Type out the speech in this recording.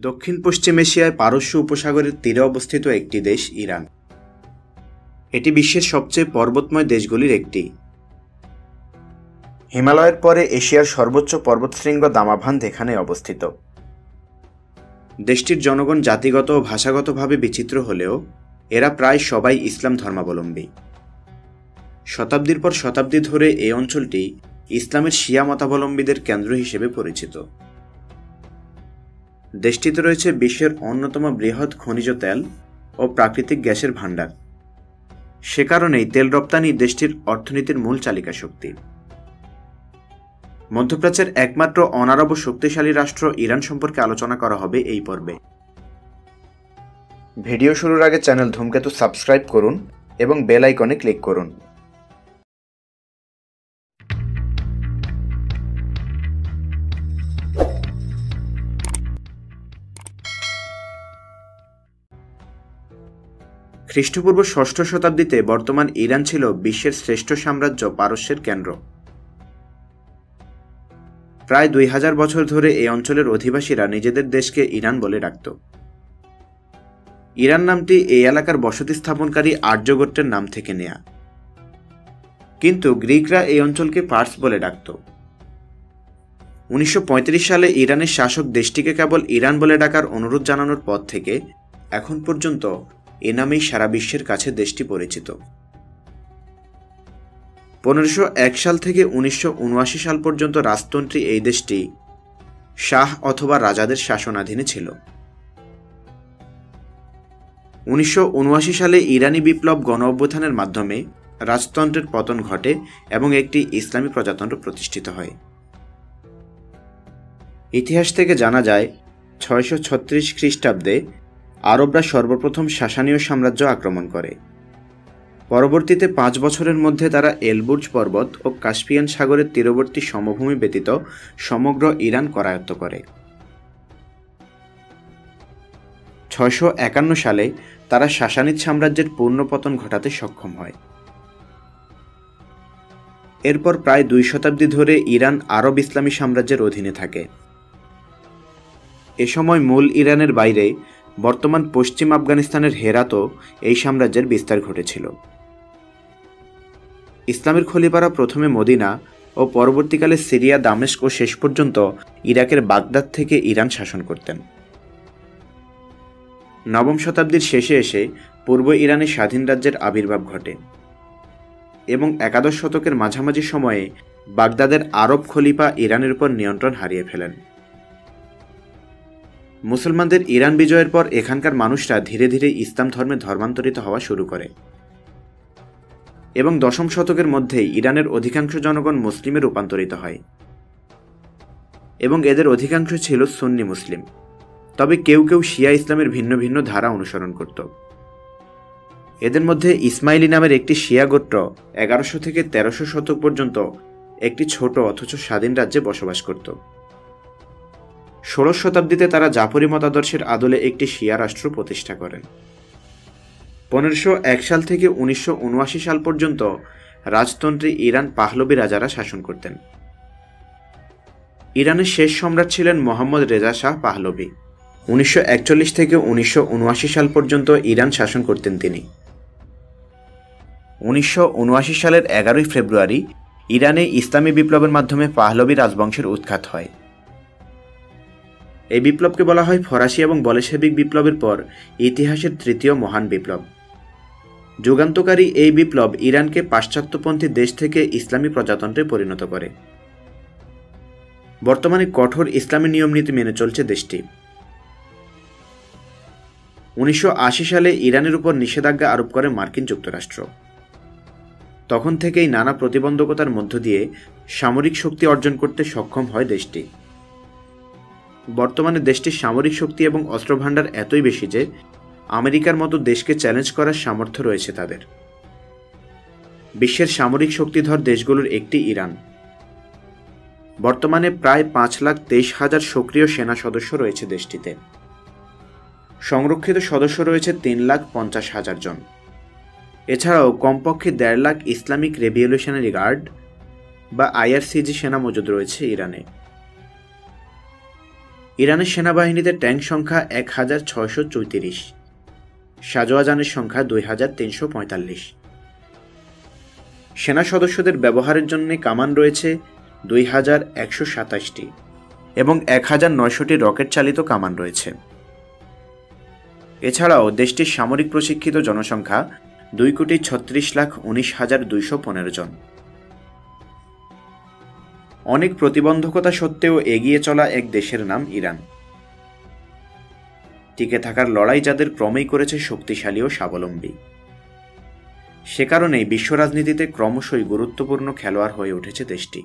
দক্ষিণ পশ্চিম এশিয়ায় পারস্য উপসাগরের তীরে অবস্থিত একটি দেশ ইরান। এটি বিশ্বের সবচেয়ে পর্বতময় দেশগুলির একটি। হিমালয়ের পরে এশিয়ার সর্বোচ্চ পর্বতশৃঙ্গ দামাভান্দ এখানে অবস্থিত। দেশটির জনগণ জাতিগত ও ভাষাগতভাবে বিচিত্র হলেও এরা প্রায় সবাই ইসলাম ধর্মাবলম্বী। শতাব্দীর পর শতাব্দী ধরে এই অঞ্চলটি ইসলামের শিয়া মতাবলম্বীদের কেন্দ্র হিসেবে পরিচিত। দেশটিতে রয়েছে বিশ্বের অন্যতম বৃহৎ খনিজ তেল ও প্রাকৃতিক গ্যাসের ভাণ্ডার। সে কারণেই তেল রপ্তানি দেশটির অর্থনীতির মূল চালিকা শক্তি। মধ্যপ্রাচ্যের একমাত্র অনারব শক্তিশালী রাষ্ট্র ইরান সম্পর্কে আলোচনা করা হবে এই পর্বে। ভিডিও শুরুর আগে চ্যানেল ধূমকেতু সাবস্ক্রাইব করুন এবং বেল আইকনে ক্লিক করুন। খ্রিস্টপূর্ব ষষ্ঠ শতাব্দীতে বর্তমান ইরান ছিল বিশ্বের শ্রেষ্ঠ সাম্রাজ্য পারস্যের কেন্দ্র। প্রায় দুই হাজার বছর ধরে এই অঞ্চলের অধিবাসীরা নিজেদের দেশকে ইরান বলে ডাকত। ইরান নামটি এই এলাকার বসতি স্থাপনকারী আর্যগোত্রের নাম থেকে নেয়া। কিন্তু গ্রিকরা এই অঞ্চলকে পার্স বলে ডাকত। উনিশশো পঁয়ত্রিশ সালে ইরানের শাসক দেশটিকে কেবল ইরান বলে ডাকার অনুরোধ জানানোর পর থেকে এখন পর্যন্ত এ নামেই সারা বিশ্বের কাছে দেশটি পরিচিত। পনেরোশো এক সাল থেকে উনিশশো সাল পর্যন্ত রাজতন্ত্রী এই দেশটি শাহ অথবা রাজাদের শাসনাধীনে ছিল। উনিশশো উনআশি সালে ইরানি বিপ্লব গণ অভ্যুত্থানের মাধ্যমে রাজতন্ত্রের পতন ঘটে এবং একটি ইসলামী প্রজাতন্ত্র প্রতিষ্ঠিত হয়। ইতিহাস থেকে জানা যায়, ছয়শো ছত্রিশ খ্রিস্টাব্দে আরবরা সর্বপ্রথম শাসানীয় সাম্রাজ্য আক্রমণ করে। পরবর্তীতে পাঁচ বছরের মধ্যে তারা এলবুর্জ পর্বত ও কাস্পিয়ান সাগরের তীরবর্তী সমভূমি ব্যতীত সমগ্র ইরান করায়ত্ত করে। ছয়শো একান্ন সালে তারা শাসানিদ সাম্রাজ্যের পূর্ণ পতন ঘটাতে সক্ষম হয়। এরপর প্রায় দুই শতাব্দী ধরে ইরান আরব ইসলামী সাম্রাজ্যের অধীনে থাকে। এ সময় মূল ইরানের বাইরে বর্তমান পশ্চিম আফগানিস্তানের হেরাতও এই সাম্রাজ্যের বিস্তার ঘটেছিল। ইসলামের খলিপারা প্রথমে মদিনা ও পরবর্তীকালে সিরিয়া, দামেস্ক ও শেষ পর্যন্ত ইরাকের বাগদাদ থেকে ইরান শাসন করতেন। নবম শতাব্দীর শেষে এসে পূর্ব ইরানে স্বাধীন রাজ্যের আবির্ভাব ঘটে এবং একাদশ শতকের মাঝামাঝি সময়ে বাগদাদের আরব খলিফা ইরানের উপর নিয়ন্ত্রণ হারিয়ে ফেলেন। মুসলমানদের ইরান বিজয়ের পর এখানকার মানুষরা ধীরে ধীরে ইসলাম ধর্মে ধর্মান্তরিত হওয়া শুরু করে। এবং দশম শতকের মধ্যেই ইরানের অধিকাংশ জনগণ মুসলিমে রূপান্তরিত হয়। এবং এদের অধিকাংশ ছিল সুন্নি মুসলিম। তবে কেউ কেউ শিয়া ইসলামের ভিন্ন ভিন্ন ধারা অনুসরণ করত। এদের মধ্যে ইসমাইলি নামের একটি শিয়া গোত্র এগারোশো থেকে তেরোশো শতক পর্যন্ত একটি ছোট অথচ স্বাধীন রাজ্যে বসবাস করত। ষোড়শ শতাব্দীতে তারা জাফরি মতাদর্শের আদলে একটি শিয়া রাষ্ট্র প্রতিষ্ঠা করেন। পনেরোশো এক সাল থেকে উনিশশো উনআশি সাল পর্যন্ত রাজতন্ত্রী ইরান পাহলবি রাজারা শাসন করতেন। ইরানের শেষ সম্রাট ছিলেন মোহাম্মদ রেজা শাহ পাহলবি উনিশশো থেকে উনিশশো উনআশি সাল পর্যন্ত ইরান শাসন করতেন তিনি। উনিশশো উনআশি সালের এগারোই ফেব্রুয়ারি ইরানে ইসলামী বিপ্লবের মাধ্যমে পাহলবি রাজবংশের উৎখাত হয়। এই বিপ্লবকে বলা হয় ফরাসি এবং বলেশেবিক বিপ্লবের পর ইতিহাসের তৃতীয় মহান বিপ্লব। যুগান্তকারী এই বিপ্লব ইরানকে পাশ্চাত্যপন্থী দেশ থেকে ইসলামী প্রজাতন্ত্রে পরিণত করে। বর্তমানে কঠোর ইসলামী নিয়মনীতি মেনে চলছে দেশটি। উনিশশো আশি সালে ইরানের উপর নিষেধাজ্ঞা আরোপ করে মার্কিন যুক্তরাষ্ট্র। তখন থেকেই নানা প্রতিবন্ধকতার মধ্য দিয়ে সামরিক শক্তি অর্জন করতে সক্ষম হয় দেশটি। বর্তমানে দেশটির সামরিক শক্তি এবং অস্ত্রভাণ্ডার এতই বেশি যে আমেরিকার মতো দেশকে চ্যালেঞ্জ করার সামর্থ্য রয়েছে তাদের। বিশ্বের সামরিক শক্তিধর দেশগুলোর একটি ইরান। বর্তমানে প্রায় পাঁচ লাখ তেইশ হাজার সক্রিয় সেনা সদস্য রয়েছে দেশটিতে। সংরক্ষিত সদস্য রয়েছে তিন লাখ পঞ্চাশ হাজার জন। এছাড়াও কমপক্ষে দেড় লাখ ইসলামিক রেভিউলেশনারি গার্ড বা আইআরসিজি সেনা মজুদ রয়েছে ইরানে। ইরানের সেনাবাহিনীতে ট্যাঙ্ক সংখ্যা এক হাজার ছয়শো চৌত্রিশ শাহজাহানের সংখ্যা দুই হাজার তিনশো পঁয়তাল্লিশ। সেনা সদস্যদের ব্যবহারের জন্য কামান রয়েছে দুই হাজার একশো সাতাশটি এবং এক হাজার নয়শোটি রকেট চালিত কামান রয়েছে। এছাড়াও দেশটির সামরিক প্রশিক্ষিত জনসংখ্যা দুই কোটি ছত্রিশ লাখ উনিশ হাজার দুইশো পনেরো জন। অনেক প্রতিবন্ধকতা সত্ত্বেও এগিয়ে চলা এক দেশের নাম ইরান। টিকে থাকার লড়াই যাদের ক্রমেই করেছে শক্তিশালী ও স্বাবলম্বী। সে কারণেই বিশ্ব রাজনীতিতে ক্রমশই গুরুত্বপূর্ণ খেলোয়াড় হয়ে উঠেছে দেশটি।